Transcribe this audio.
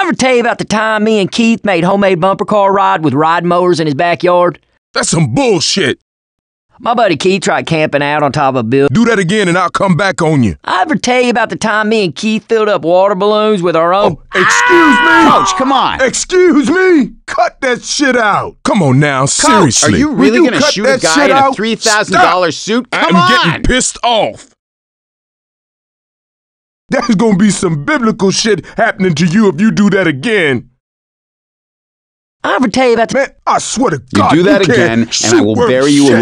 I ever tell you about the time me and Keith made homemade bumper car ride with ride mowers in his backyard? That's some bullshit. My buddy Keith tried camping out on top of a building. Do that again and I'll come back on you. I ever tell you about the time me and Keith filled up water balloons with our own. Oh, excuse me. Ah! Coach, come on. Excuse me. Cut that shit out. Come on now, Coach, seriously. are you really going to cut shoot a guy shit in a $3,000 suit? Come I'm on. getting pissed off. There's gonna be some biblical shit happening to you if you do that again. I ever tell you about the. Man, I swear to God. You God, do that can't again, and I will worth bury you alive.